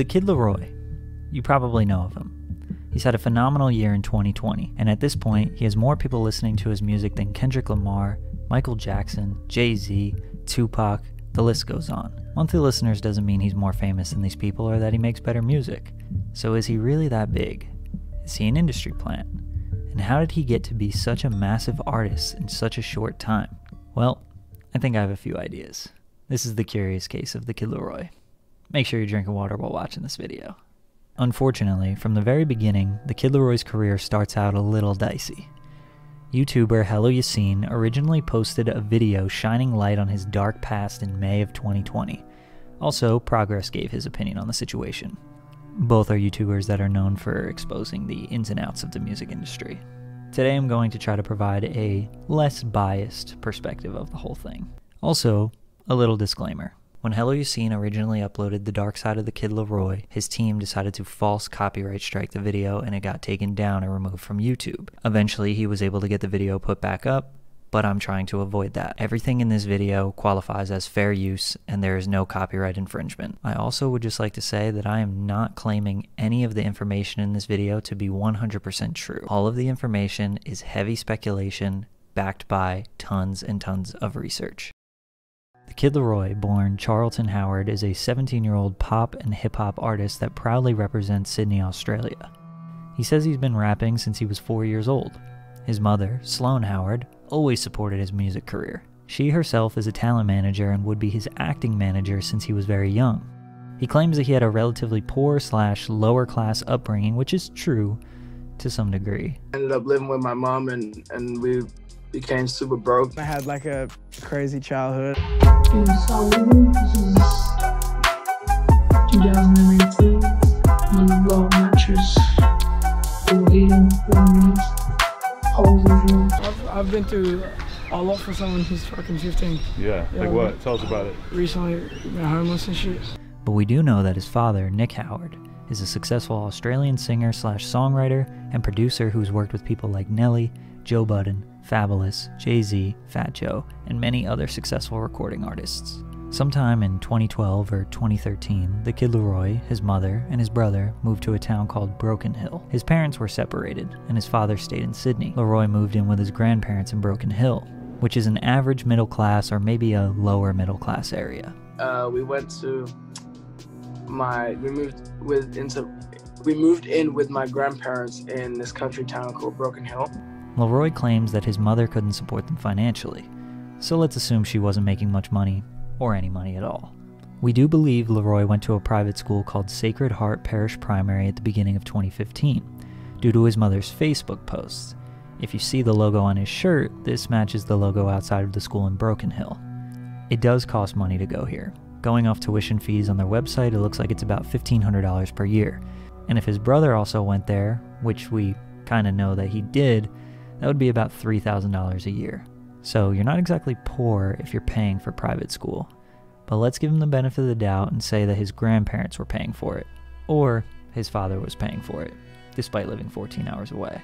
The Kid LAROI. You probably know of him. He's had a phenomenal year in 2020, and at this point, he has more people listening to his music than Kendrick Lamar, Michael Jackson, Jay Z, Tupac, the list goes on. Monthly listeners doesn't mean he's more famous than these people or that he makes better music. So is he really that big? Is he an industry plant? And how did he get to be such a massive artist in such a short time? Well, I think I have a few ideas. This is the curious case of the Kid LAROI. Make sure you're drinking water while watching this video. Unfortunately, from the very beginning, the Kid LAROI's career starts out a little dicey. YouTuber Hello Yassine originally posted a video shining light on his dark past in May of 2020. Also, Progress gave his opinion on the situation. Both are YouTubers that are known for exposing the ins and outs of the music industry. Today I'm going to try to provide a less biased perspective of the whole thing. Also, a little disclaimer. When Hello Yassine originally uploaded The Dark Side of the Kid LAROI, his team decided to false copyright strike the video and it got taken down and removed from YouTube. Eventually, he was able to get the video put back up, but I'm trying to avoid that. Everything in this video qualifies as fair use and there is no copyright infringement. I also would just like to say that I am not claiming any of the information in this video to be 100% true. All of the information is heavy speculation backed by tons and tons of research. Kid LAROI, born Charlton Howard, is a 17 year old pop and hip hop artist that proudly represents Sydney, Australia. He says he's been rapping since he was 4 years old. His mother, Sloane Howard, always supported his music career. She herself is a talent manager and would be his acting manager since he was very young. He claims that he had a relatively poor slash lower class upbringing, which is true to some degree. I ended up living with my mom and, and we became super broke. I had like a crazy childhood. In Seoul, this is 2018. On the blow mattress. Eating, for holes in the room. I've, I've been through a lot for someone who's fucking 15. Yeah, Yeah, like what? Tell us about it. Recently been homeless and shit. But we do know that his father, Nick Howard, is a successful Australian singer slash songwriter and producer who's worked with people like Nelly, Joe Budden, Fabulous, Jay Z, Fat Joe, and many other successful recording artists. Sometime in 2012 or 2013, the kid LAROI, his mother, and his brother moved to a town called Broken Hill. His parents were separated, and his father stayed in Sydney. LAROI moved in with his grandparents in Broken Hill, which is an average middle class or maybe a lower middle class area. Uh, we went to my we moved with into we moved in with my grandparents in this country town called Broken Hill. LAROI claims that his mother couldn't support them financially, so let's assume she wasn't making much money, or any money at all. We do believe LAROI went to a private school called Sacred Heart Parish Primary at the beginning of 2015, due to his mother's Facebook posts. If you see the logo on his shirt, this matches the logo outside of the school in Broken Hill. It does cost money to go here. Going off tuition fees on their website, it looks like it's about $1,500 per year. And if his brother also went there, which we kind of know that he did, that would be about $3,000 a year. So you're not exactly poor if you're paying for private school. But let's give him the benefit of the doubt and say that his grandparents were paying for it, or his father was paying for it, despite living 14 hours away.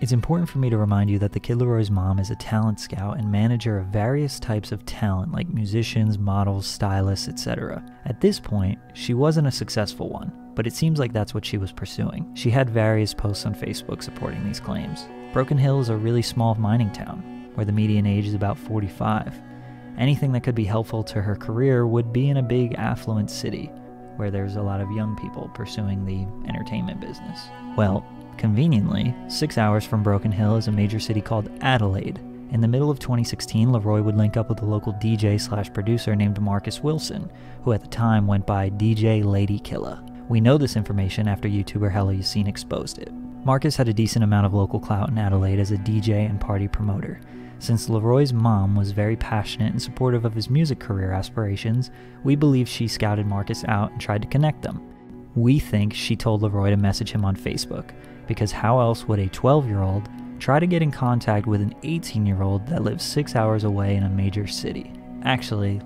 It's important for me to remind you that the Kid LAROI's mom is a talent scout and manager of various types of talent like musicians, models, stylists, etc. At this point, she wasn't a successful one, but it seems like that's what she was pursuing. She had various posts on Facebook supporting these claims. Broken Hill is a really small mining town, where the median age is about 45. Anything that could be helpful to her career would be in a big affluent city, where there's a lot of young people pursuing the entertainment business. Well, conveniently, six hours from Broken Hill is a major city called Adelaide. In the middle of 2016, LAROI would link up with a local DJ slash producer named Marcus Wilson, who at the time went by DJ Lady Killa. We know this information after YouTuber Hello Yassine exposed it. Marcus had a decent amount of local clout in Adelaide as a DJ and party promoter. Since LAROI's mom was very passionate and supportive of his music career aspirations, we believe she scouted Marcus out and tried to connect them. We think she told LAROI to message him on Facebook, because how else would a 12 year old try to get in contact with an 18 year old that lives six hours away in a major city? Actually,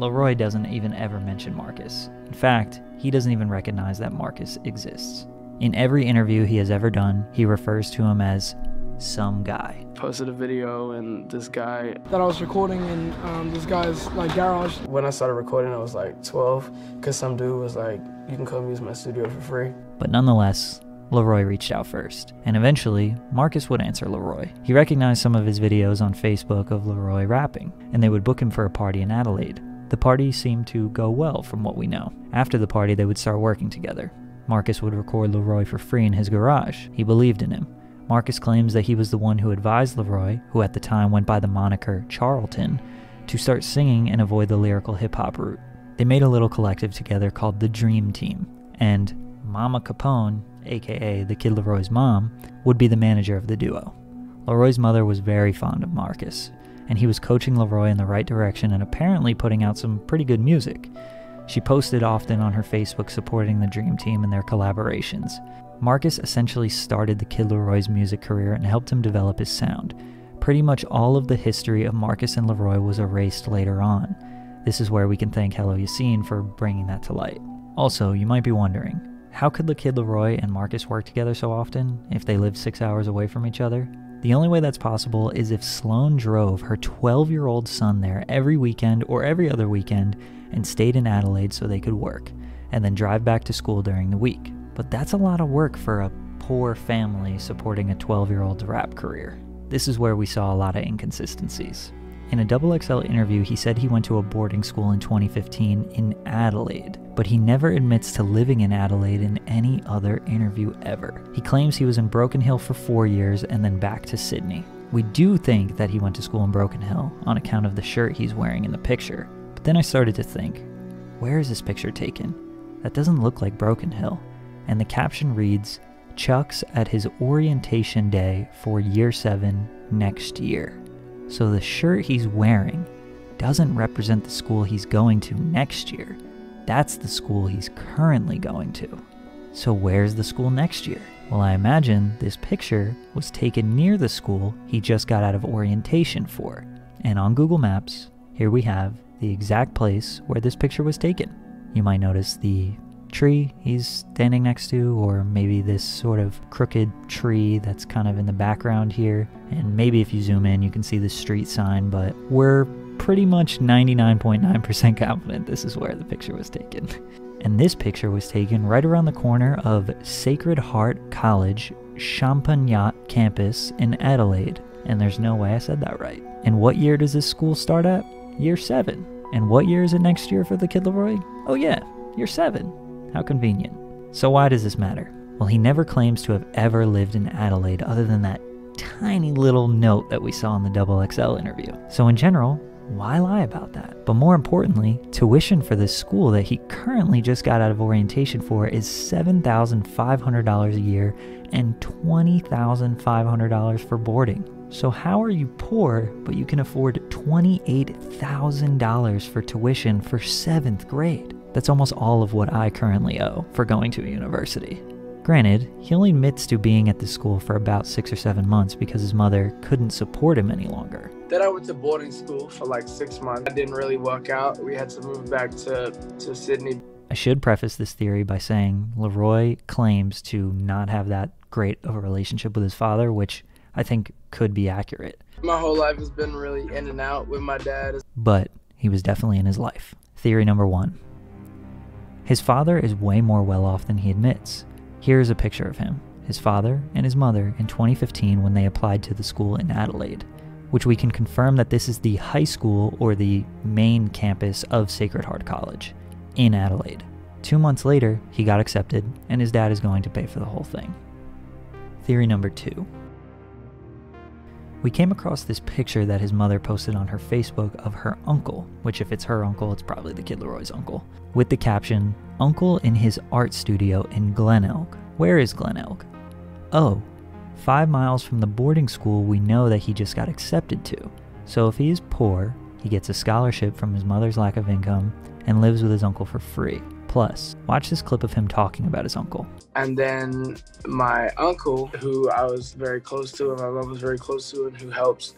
LAROI doesn't even ever mention Marcus. In fact, he doesn't even recognize that Marcus exists. In every interview he has ever done, he refers to him as some guy. posted a video and this guy. That I was recording in um, this guy's like garage. When I started recording, I was like 12, because some dude was like, "You can come use my studio for free." But nonetheless, LAROI reached out first, and eventually, Marcus would answer LAROI. He recognized some of his videos on Facebook of LAROI rapping, and they would book him for a party in Adelaide. The party seemed to go well from what we know. After the party, they would start working together. Marcus would record LAROI for free in his garage. He believed in him. Marcus claims that he was the one who advised LAROI, who at the time went by the moniker Charlton, to start singing and avoid the lyrical hip hop route. They made a little collective together called the Dream Team, and Mama Capone, aka the Kid LAROI's mom, would be the manager of the duo. LAROI's mother was very fond of Marcus, and he was coaching LAROI in the right direction and apparently putting out some pretty good music. She posted often on her Facebook supporting the Dream Team and their collaborations. Marcus essentially started the Kid LAROI's music career and helped him develop his sound. Pretty much all of the history of Marcus and LAROI was erased later on. This is where we can thank Hello Yassine for bringing that to light. Also, you might be wondering, how could the Kid LAROI and Marcus work together so often if they lived six hours away from each other? The only way that's possible is if Sloane drove her 12 year old son there every weekend or every other weekend and stayed in Adelaide so they could work, and then drive back to school during the week. But that's a lot of work for a poor family supporting a 12 year old's rap career. This is where we saw a lot of inconsistencies. In a XXL interview, he said he went to a boarding school in 2015 in Adelaide, but he never admits to living in Adelaide in any other interview ever. He claims he was in Broken Hill for four years and then back to Sydney. We do think that he went to school in Broken Hill on account of the shirt he's wearing in the picture, but then I started to think, where is this picture taken? That doesn't look like Broken Hill. And the caption reads, Chuck's at his orientation day for year 7 next year. So the shirt he's wearing doesn't represent the school he's going to next year. That's the school he's currently going to. So where's the school next year? Well, I imagine this picture was taken near the school he just got out of orientation for. And on Google Maps, here we have the exact place where this picture was taken. You might notice the tree he's standing next to, or maybe this sort of crooked tree that's kind of in the background here. And maybe if you zoom in, you can see the street sign, but we're pretty much 99.9% confident this is where the picture was taken. And this picture was taken right around the corner of Sacred Heart College, Champagnat campus in Adelaide. And there's no way I said that right. And what year does this school start at? Year 7. And what year is it next year for the Kid LAROI? Oh, yeah, year 7. How convenient. So, why does this matter? Well, he never claims to have ever lived in Adelaide other than that tiny little note that we saw in the Double XL interview. So, in general, why lie about that? But more importantly, tuition for this school that he currently just got out of orientation for is $7,500 a year and $20,500 for boarding. So, how are you poor, but you can afford $28,000 for tuition for seventh grade? That's almost all of what I currently owe for going to a university. Granted, he only admits to being at the school for about six or seven months because his mother couldn't support him any longer. Then I went to boarding school for like six months. It didn't really work out. We had to move back to, to Sydney. I should preface this theory by saying LAROI claims to not have that great of a relationship with his father, which I think could be accurate. My whole life has been really in and out with my dad. But he was definitely in his life. Theory number one his father is way more well off than he admits. Here is a picture of him, his father, and his mother in 2015 when they applied to the school in Adelaide, which we can confirm that this is the high school or the main campus of Sacred Heart College in Adelaide. Two months later, he got accepted, and his dad is going to pay for the whole thing. Theory number two we came across this picture that his mother posted on her Facebook of her uncle, which, if it's her uncle, it's probably the Kid LAROI's uncle, with the caption, Uncle in his art studio in Glenelg. Where is Glenelg? Oh, five miles from the boarding school we know that he just got accepted to. So if he is poor, he gets a scholarship from his mother's lack of income and lives with his uncle for free. Plus, watch this clip of him talking about his uncle. And then my uncle, who I was very close to and my mom was very close to, and who helps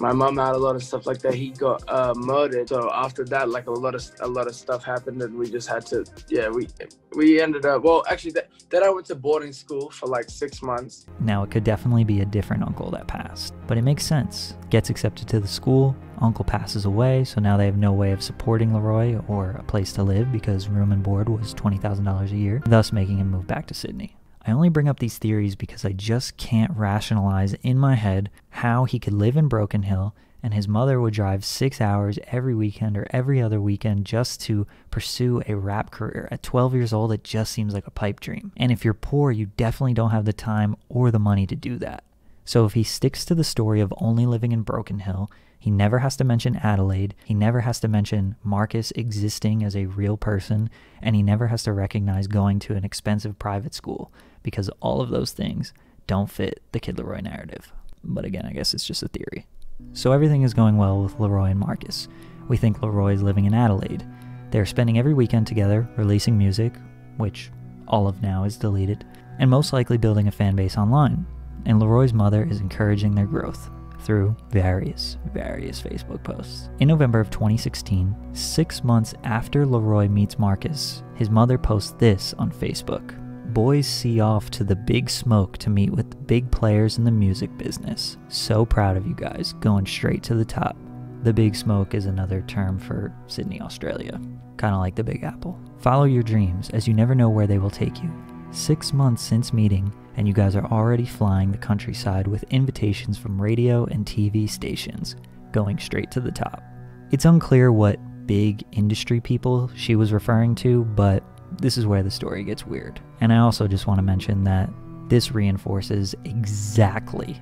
my mom had a lot of stuff like that. He got uh, murdered. So after that, like a lot of a lot of stuff happened, and we just had to, yeah, we we ended up. Well, actually, that, then I went to boarding school for like six months. Now, it could definitely be a different uncle that passed, but it makes sense. Gets accepted to the school, uncle passes away, so now they have no way of supporting LAROI or a place to live because room and board was $20,000 a year, thus making him move back to Sydney. I only bring up these theories because I just can't rationalize in my head how he could live in Broken Hill and his mother would drive six hours every weekend or every other weekend just to pursue a rap career. At 12 years old, it just seems like a pipe dream. And if you're poor, you definitely don't have the time or the money to do that. So if he sticks to the story of only living in Broken Hill, he never has to mention Adelaide. He never has to mention Marcus existing as a real person. And he never has to recognize going to an expensive private school because all of those things don't fit the Kid LAROI narrative. But again, I guess it's just a theory. So everything is going well with LAROI and Marcus. We think LAROI is living in Adelaide. They're spending every weekend together, releasing music, which all of now is deleted, and most likely building a fan base online. And LAROI's mother is encouraging their growth through various, various Facebook posts. In November of 2016, six months after LAROI meets Marcus, his mother posts this on Facebook Boys see off to the big smoke to meet with the big players in the music business. So proud of you guys, going straight to the top. The big smoke is another term for Sydney, Australia, kind of like the Big Apple. Follow your dreams as you never know where they will take you. Six months since meeting, and you guys are already flying the countryside with invitations from radio and TV stations, going straight to the top. It's unclear what big industry people she was referring to, but this is where the story gets weird. And I also just want to mention that this reinforces exactly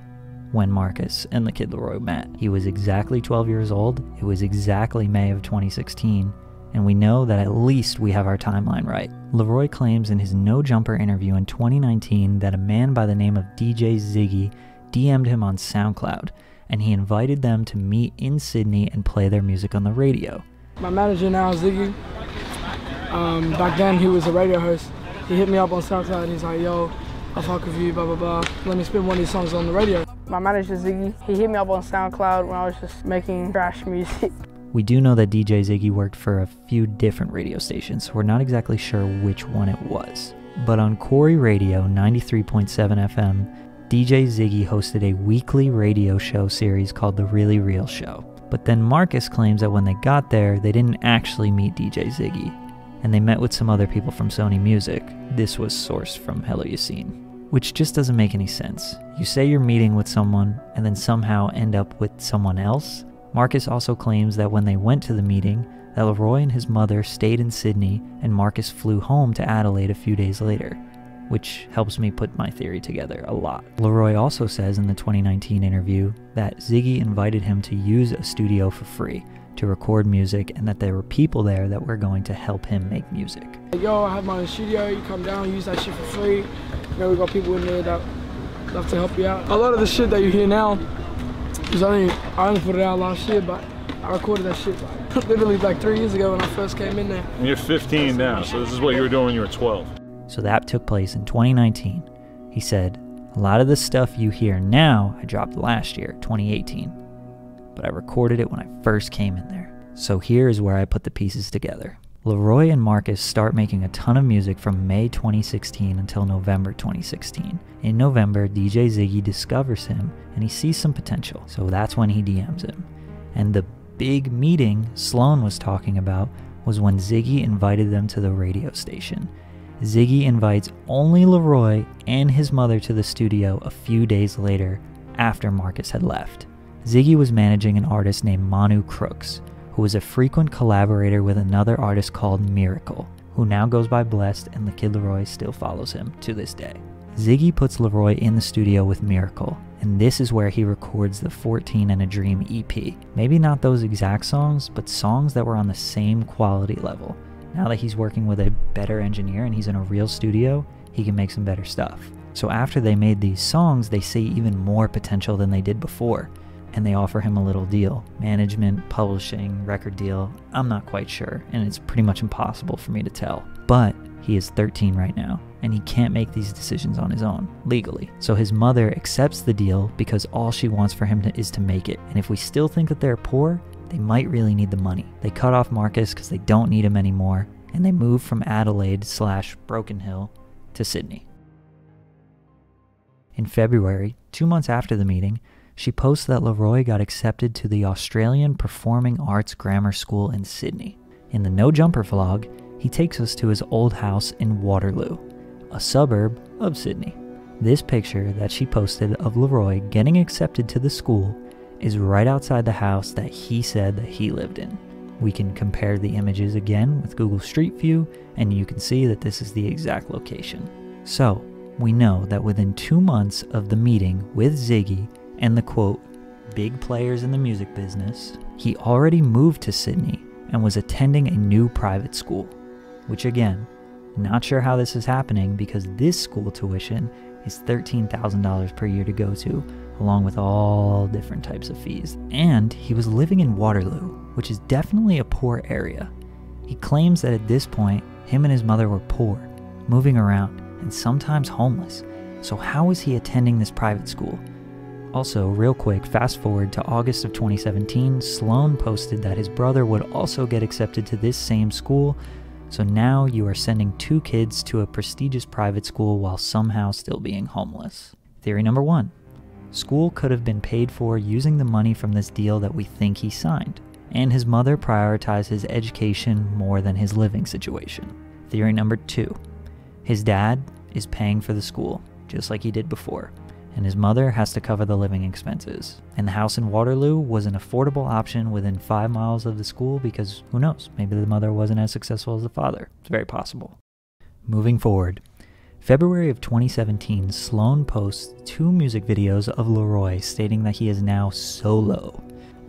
when Marcus and the kid LAROI met. He was exactly 12 years old. It was exactly May of 2016. And we know that at least we have our timeline right. LAROI claims in his No Jumper interview in 2019 that a man by the name of DJ Ziggy DM'd him on SoundCloud and he invited them to meet in Sydney and play their music on the radio. My manager now, Ziggy, um, back then he was a radio host. He hit me up on SoundCloud and he's like, yo, I fuck with you, blah, blah, blah. Let me spin one of these songs on the radio. My manager, Ziggy, he hit me up on SoundCloud when I was just making trash music. We do know that DJ Ziggy worked for a few different radio stations, so we're not exactly sure which one it was. But on Koori Radio 93.7 FM, DJ Ziggy hosted a weekly radio show series called The Really Real Show. But then Marcus claims that when they got there, they didn't actually meet DJ Ziggy, and they met with some other people from Sony Music. This was sourced from Hello Yassine. Which just doesn't make any sense. You say you're meeting with someone and then somehow end up with someone else? Marcus also claims that when they went to the meeting, that LAROI and his mother stayed in Sydney and Marcus flew home to Adelaide a few days later, which helps me put my theory together a lot. LAROI also says in the 2019 interview that Ziggy invited him to use a studio for free to record music and that there were people there that were going to help him make music. Yo, I have my own studio, you come down, use that shit for free. You know, we got people in there that love to help you out. A lot of the shit that you hear now because I, only, I only put it out last year, but I recorded that shit like, literally like three years ago when I first came in there. And you're 15 now, so this is what you were doing when you were 12. So that took place in 2019. He said, A lot of the stuff you hear now, I dropped last year, 2018. But I recorded it when I first came in there. So here is where I put the pieces together. LAROI and Marcus start making a ton of music from May 2016 until November 2016. In November, DJ Ziggy discovers him and he sees some potential, so that's when he DMs him. And the big meeting Sloane was talking about was when Ziggy invited them to the radio station. Ziggy invites only LAROI and his mother to the studio a few days later after Marcus had left. Ziggy was managing an artist named Manu Crooks, who was a frequent collaborator with another artist called Miracle, who now goes by Blessed and the Kid LAROI still follows him to this day. Ziggy puts LAROI in the studio with Miracle, and this is where he records the 14 and a Dream EP. Maybe not those exact songs, but songs that were on the same quality level. Now that he's working with a better engineer and he's in a real studio, he can make some better stuff. So after they made these songs, they see even more potential than they did before and they offer him a little deal management, publishing, record deal. I'm not quite sure, and it's pretty much impossible for me to tell. But he is 13 right now, and he can't make these decisions on his own, legally. So his mother accepts the deal because all she wants for him to, is to make it. And if we still think that they're poor, they might really need the money. They cut off Marcus because they don't need him anymore, and they move from Adelaide slash Broken Hill to Sydney. In February, two months after the meeting, she posts that LAROI got accepted to the Australian Performing Arts Grammar School in Sydney. In the No Jumper vlog, he takes us to his old house in Waterloo, a suburb of Sydney. This picture that she posted of LAROI getting accepted to the school is right outside the house that he said that he lived in. We can compare the images again with Google Street View, and you can see that this is the exact location. So, we know that within two months of the meeting with Ziggy and the quote, big players in the music business, he already moved to Sydney and was attending a new private school. Which, again, not sure how this is happening because this school tuition is $13,000 per year to go to, along with all different types of fees. And he was living in Waterloo, which is definitely a poor area. He claims that at this point, him and his mother were poor, moving around, and sometimes homeless. So, how was he attending this private school? Also, real quick, fast forward to August of 2017, Sloane posted that his brother would also get accepted to this same school. So now you are sending two kids to a prestigious private school while somehow still being homeless. Theory number one School could have been paid for using the money from this deal that we think he signed, and his mother prioritized his education more than his living situation. Theory number two his dad is paying for the school, just like he did before, and his mother has to cover the living expenses. And the house in Waterloo was an affordable option within five miles of the school because who knows, maybe the mother wasn't as successful as the father. It's very possible. Moving forward, February of 2017, Sloane posts two music videos of LAROI stating that he is now solo,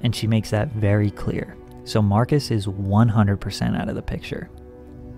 and she makes that very clear. So Marcus is 100% out of the picture.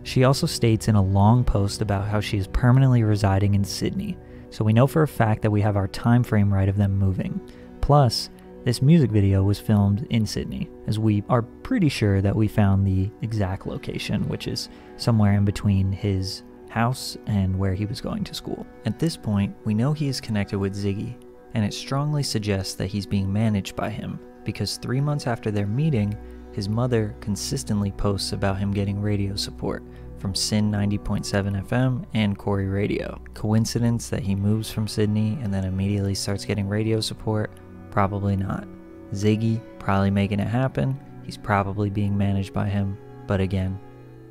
She also states in a long post about how she is permanently residing in Sydney, so we know for a fact that we have our time frame right of them moving. Plus, this music video was filmed in Sydney, as we are pretty sure that we found the exact location, which is somewhere in between his house and where he was going to school. At this point, we know he is connected with Ziggy, and it strongly suggests that he's being managed by him, because three months after their meeting, his mother consistently posts about him getting radio support from SYN 90.7 FM and Koori Radio. Coincidence that he moves from Sydney and then immediately starts getting radio support? Probably not. Ziggy probably making it happen. He's probably being managed by him, but again,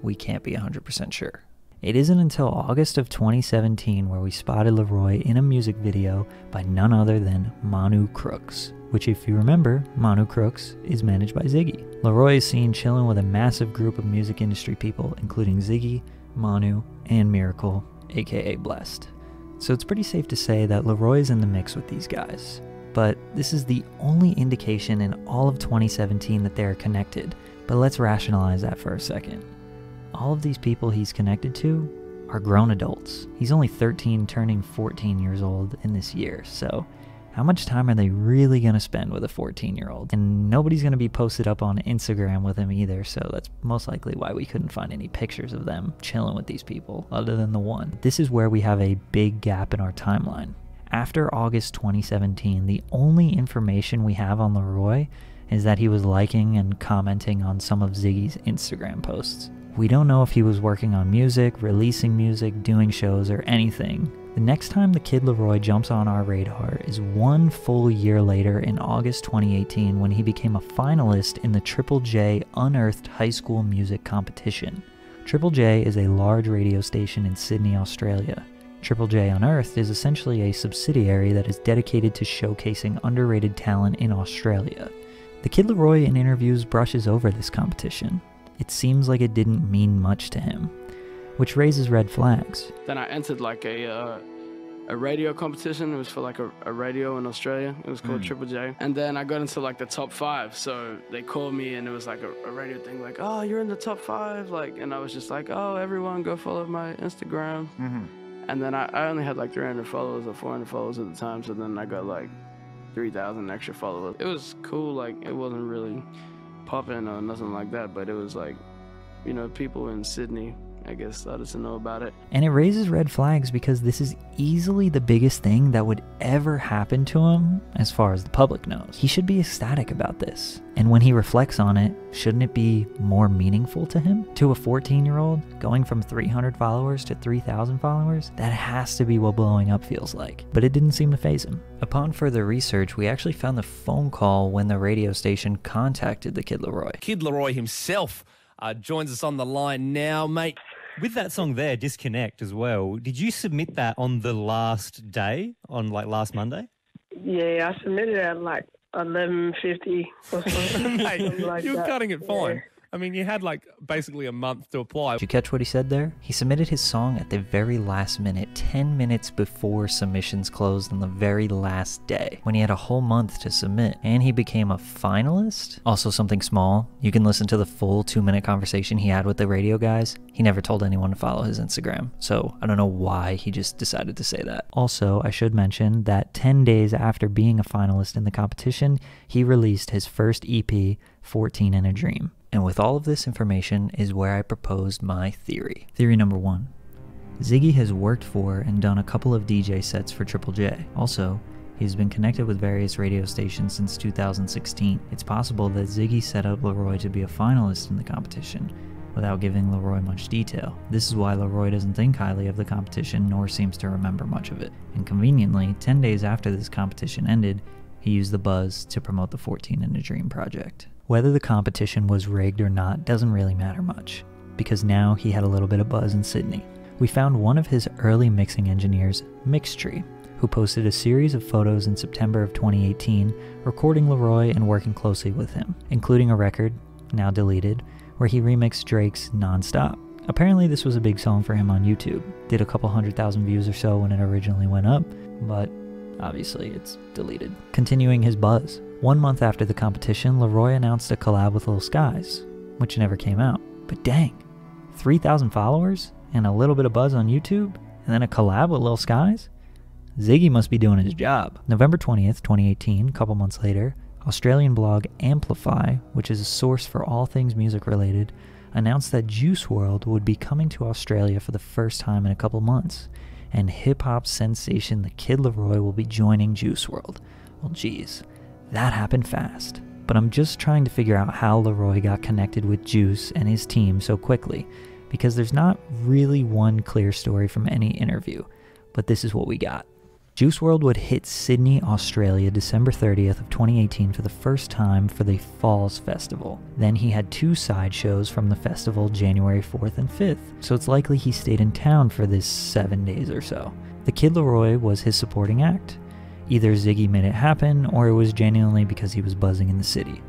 we can't be 100% sure. It isn't until August of 2017 where we spotted LAROI in a music video by none other than Manu Crooks, which, if you remember, Manu Crooks is managed by Ziggy. LAROI is seen chilling with a massive group of music industry people, including Ziggy, Manu, and Miracle, aka Blessed. So it's pretty safe to say that LAROI is in the mix with these guys. But this is the only indication in all of 2017 that they are connected. But let's rationalize that for a second all of these people he's connected to are grown adults. He's only 13, turning 14 years old in this year, so how much time are they really going to spend with a 14 year old? And nobody's going to be posted up on Instagram with him either, so that's most likely why we couldn't find any pictures of them chilling with these people, other than the one. This is where we have a big gap in our timeline. After August 2017, the only information we have on LAROI is that he was liking and commenting on some of Ziggy's Instagram posts. We don't know if he was working on music, releasing music, doing shows, or anything. The next time the Kid LAROI jumps on our radar is one full year later in August 2018 when he became a finalist in the Triple J Unearthed High School Music Competition. Triple J is a large radio station in Sydney, Australia. Triple J Unearthed is essentially a subsidiary that is dedicated to showcasing underrated talent in Australia. The Kid LAROI in interviews brushes over this competition, it seems like it didn't mean much to him, which raises red flags. Then I entered like a uh, a radio competition. It was for like a, a radio in Australia. It was called mm. Triple J. And then I got into like the top five. So they called me and it was like a, a, radio thing, like, oh, you're in the top five. Like, and I was just like, oh, everyone go follow my Instagram. Mm-hmm. And then I, I only had like 300 followers or 400 followers at the time. So then I got like 3,000 extra followers. It was cool. Like, it wasn't really popping or nothing like that, but it was like, you know, people in Sydney I guess, started to know about it. And it raises red flags because this is easily the biggest thing that would ever happen to him as far as the public knows. He should be ecstatic about this. And when he reflects on it, shouldn't it be more meaningful to him? To a 14 year old, going from 300 followers to 3,000 followers? That has to be what blowing up feels like. But it didn't seem to phase him. Upon further research, we actually found the phone call when the radio station contacted the Kid Laroi. Kid Laroi himself uh, joins us on the line now, mate. With that song there, Disconnect as well, did you submit that on the last day, on like last Monday? Yeah, I submitted it at like eleven fifty or something. Mate, something like you're that. cutting it fine. I mean, you had like basically a month to apply. Did you catch what he said there? He submitted his song at the very last minute, 10 minutes before submissions closed on the very last day, when he had a whole month to submit. And he became a finalist? Also, something small. You can listen to the full two minute conversation he had with the radio guys. He never told anyone to follow his Instagram, so I don't know why he just decided to say that. Also, I should mention that 10 days after being a finalist in the competition, he released his first EP, 14 in a Dream. And with all of this information is where I proposed my theory. Theory number one Ziggy has worked for and done a couple of DJ sets for Triple J. Also, he's been connected with various radio stations since 2016. It's possible that Ziggy set up LAROI to be a finalist in the competition without giving LAROI much detail. This is why LAROI doesn't think highly of the competition nor seems to remember much of it. And conveniently, 10 days after this competition ended, he used the buzz to promote the 14 in a Dream project. Whether the competition was rigged or not doesn't really matter much, because now he had a little bit of buzz in Sydney. We found one of his early mixing engineers, Mixtree, who posted a series of photos in September of 2018 recording LAROI and working closely with him, including a record, now deleted, where he remixed Drake's Nonstop. Apparently, this was a big song for him on YouTube. Did a couple hundred thousand views or so when it originally went up, but obviously it's deleted. Continuing his buzz. One month after the competition, LAROI announced a collab with Lil Skies, which never came out. But dang, 3,000 followers and a little bit of buzz on YouTube, and then a collab with Lil Skies? Ziggy must be doing his job. November 20th, 2018, a couple months later, Australian blog AMNPLIFY, which is a source for all things music related, announced that Juice WRLD would be coming to Australia for the first time in a couple months, and hip hop sensation The Kid LAROI will be joining Juice WRLD. Well, geez, that happened fast. But I'm just trying to figure out how LAROI got connected with Juice and his team so quickly, because there's not really one clear story from any interview, but this is what we got. Juice WRLD would hit Sydney, Australia December 30th of 2018 for the first time for the Falls Festival. Then he had two side shows from the festival January 4th and 5th, so it's likely he stayed in town for this 7 days or so. The Kid LAROI was his supporting act. Either Ziggy made it happen or it was genuinely because he was buzzing in the city.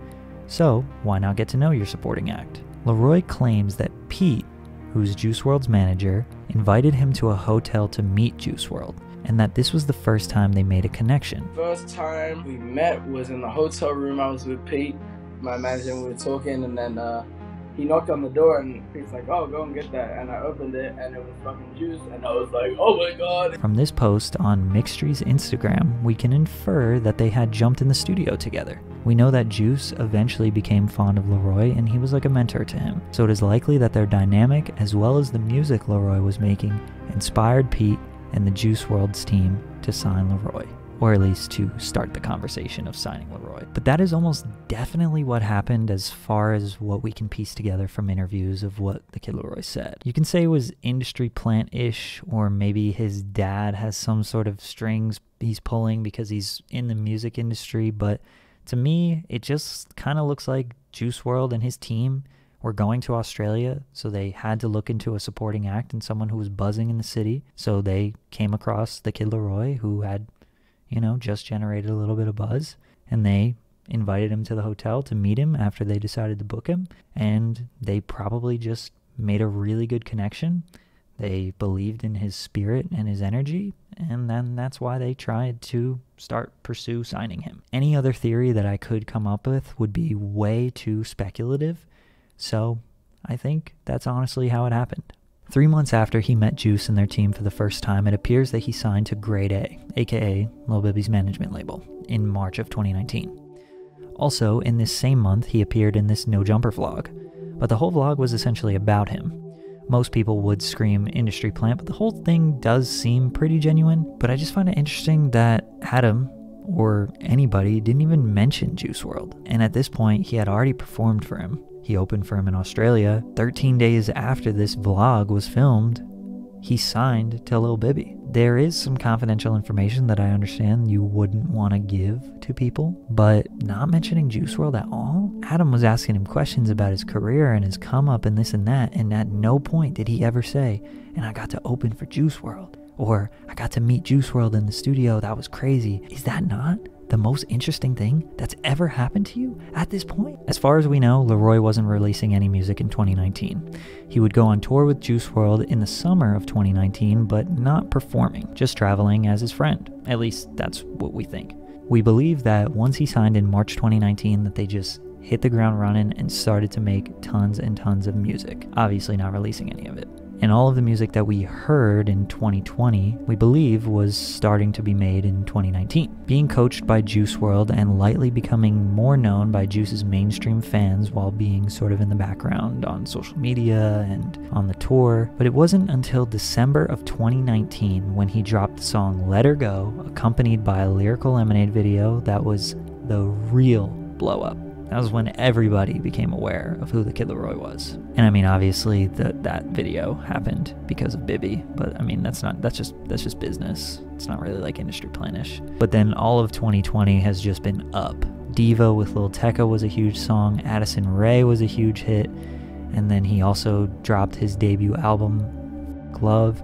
So, why not get to know your supporting act? LAROI claims that Pete, who's Juice WRLD's manager, invited him to a hotel to meet Juice WRLD, and that this was the first time they made a connection. First time we met was in the hotel room. I was with Pete, my manager, and we were talking, and then uh, he knocked on the door, and Pete's like, "Oh, go and get that." And I opened it, and it was fucking juice, and I was like, "Oh my god!" From this post on Mixtree's Instagram, we can infer that they had jumped in the studio together. We know that Juice eventually became fond of LAROI and he was like a mentor to him. So it is likely that their dynamic, as well as the music LAROI was making, inspired Pete and the Juice WRLD's team to sign LAROI. Or at least to start the conversation of signing LAROI. But that is almost definitely what happened as far as what we can piece together from interviews of what the Kid LAROI said. You can say it was industry plant ish, or maybe his dad has some sort of strings he's pulling because he's in the music industry, but to me, it just kind of looks like Juice WRLD and his team were going to Australia, so they had to look into a supporting act and someone who was buzzing in the city. So they came across the Kid LAROI, who had, you know, just generated a little bit of buzz, and they invited him to the hotel to meet him after they decided to book him. And they probably just made a really good connection. They believed in his spirit and his energy, and then that's why they tried to start pursue signing him. Any other theory that I could come up with would be way too speculative, so I think that's honestly how it happened. Three months after he met Juice and their team for the first time, it appears that he signed to Grade A, aka Lil Bibby's management label, in March of 2019. Also, in this same month, he appeared in this No Jumper vlog, but the whole vlog was essentially about him. Most people would scream industry plant, but the whole thing does seem pretty genuine. But I just find it interesting that Adam or anybody didn't even mention Juice WRLD. And at this point, he had already performed for him. He opened for him in Australia. 13 days after this vlog was filmed, he signed to Lil Bibby. There is some confidential information that I understand you wouldn't want to give to people, but not mentioning Juice WRLD at all? Adam was asking him questions about his career and his come up and this and that, and at no point did he ever say, and I got to open for Juice WRLD, or I got to meet Juice WRLD in the studio, that was crazy. Is that not the most interesting thing that's ever happened to you at this point? As far as we know, LAROI wasn't releasing any music in 2019. He would go on tour with Juice WRLD in the summer of 2019, but not performing, just traveling as his friend. At least that's what we think. We believe that once he signed in March 2019 that they just hit the ground running and started to make tons and tons of music, obviously not releasing any of it. And all of the music that we heard in 2020, we believe, was starting to be made in 2019. Being coached by Juice WRLD and lightly becoming more known by Juice's mainstream fans while being sort of in the background on social media and on the tour. But it wasn't until December of 2019 when he dropped the song Let Her Go, accompanied by a lyrical lemonade video that was the real blow up. That was when everybody became aware of who the Kid LAROI was. And I mean, obviously, that that video happened because of Bibby, but I mean, that's not that's just that's just business. It's not really like industry planish. But then all of 2020 has just been up. Diva with Lil Tecca was a huge song. Addison Rae was a huge hit, and then he also dropped his debut album, Glove.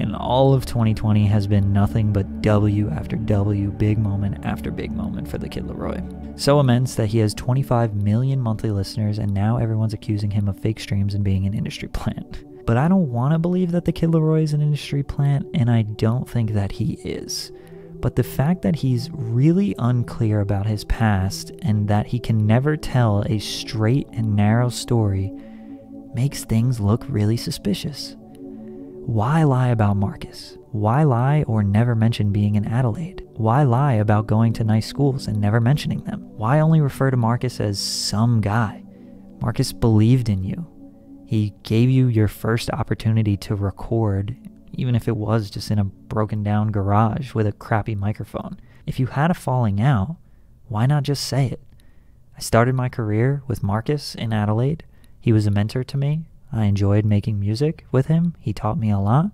And all of 2020 has been nothing but W after W, big moment after big moment for the Kid LAROI. So immense that he has 25 million monthly listeners, and now everyone's accusing him of fake streams and being an industry plant. But I don't want to believe that the Kid LAROI is an industry plant, and I don't think that he is. But the fact that he's really unclear about his past and that he can never tell a straight and narrow story makes things look really suspicious. Why lie about Marcus? Why lie or never mention being in Adelaide? Why lie about going to nice schools and never mentioning them? Why only refer to Marcus as some guy? Marcus believed in you. He gave you your first opportunity to record, even if it was just in a broken down garage with a crappy microphone. If you had a falling out, why not just say it? I started my career with Marcus in Adelaide. He was a mentor to me. I enjoyed making music with him. He taught me a lot.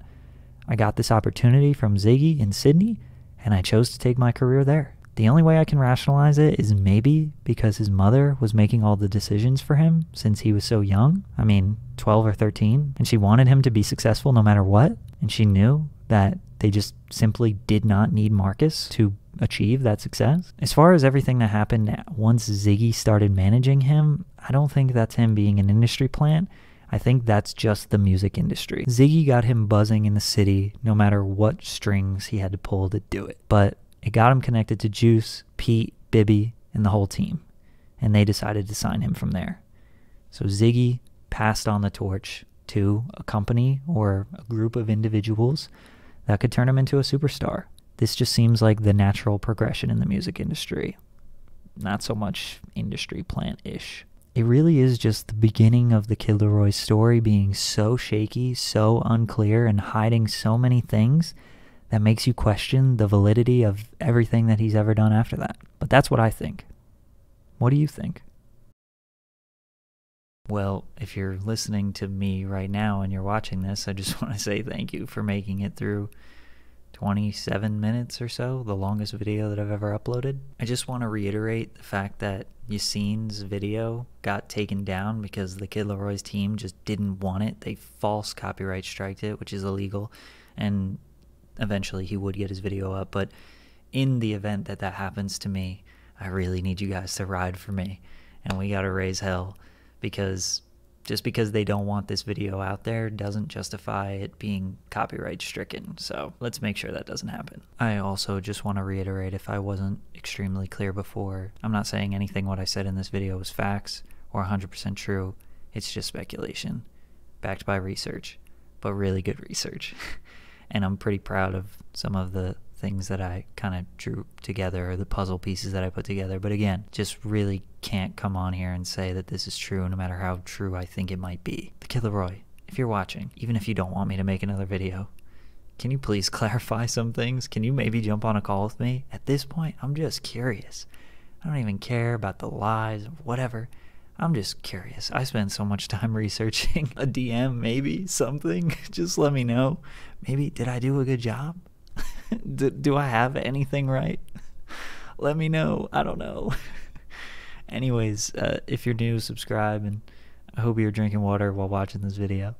I got this opportunity from Ziggy in Sydney, and I chose to take my career there. The only way I can rationalize it is maybe because his mother was making all the decisions for him since he was so young. I mean, 12 or 13, and she wanted him to be successful no matter what. And she knew that they just simply did not need Marcus to achieve that success. As far as everything that happened once Ziggy started managing him, I don't think that's him being an industry plant. I think that's just the music industry. Ziggy got him buzzing in the city no matter what strings he had to pull to do it. But it got him connected to Juice, Pete, Bibby, and the whole team. And they decided to sign him from there. So Ziggy passed on the torch to a company or a group of individuals that could turn him into a superstar. This just seems like the natural progression in the music industry. Not so much industry plant ish it really is just the beginning of the Kid LAROI story being so shaky, so unclear, and hiding so many things that makes you question the validity of everything that he's ever done after that. But that's what I think. What do you think? Well, if you're listening to me right now and you're watching this, I just want to say thank you for making it through 27 minutes or so, the longest video that I've ever uploaded. I just want to reiterate the fact that Yassine's video got taken down because the Kid LAROI's team just didn't want it. They false copyright striked it, which is illegal, and eventually he would get his video up. But in the event that that happens to me, I really need you guys to ride for me, and we got to raise hell because just because they don't want this video out there doesn't justify it being copyright stricken. So let's make sure that doesn't happen. I also just want to reiterate if I wasn't extremely clear before, I'm not saying anything what I said in this video is facts or 100% true. It's just speculation, backed by research, but really good research. and I'm pretty proud of some of the things that I kind of drew together or the puzzle pieces that I put together. But again, just really can't come on here and say that this is true no matter how true I think it might be. The Kid LAROI if you're watching, even if you don't want me to make another video, can you please clarify some things? Can you maybe jump on a call with me? At this point, I'm just curious. I don't even care about the lies, whatever. I'm just curious. I spend so much time researching a DM, maybe something. Just let me know. Maybe did I do a good job? do, do I have anything right? let me know. I don't know. Anyways, uh, if you're new, subscribe, and I hope you're drinking water while watching this video.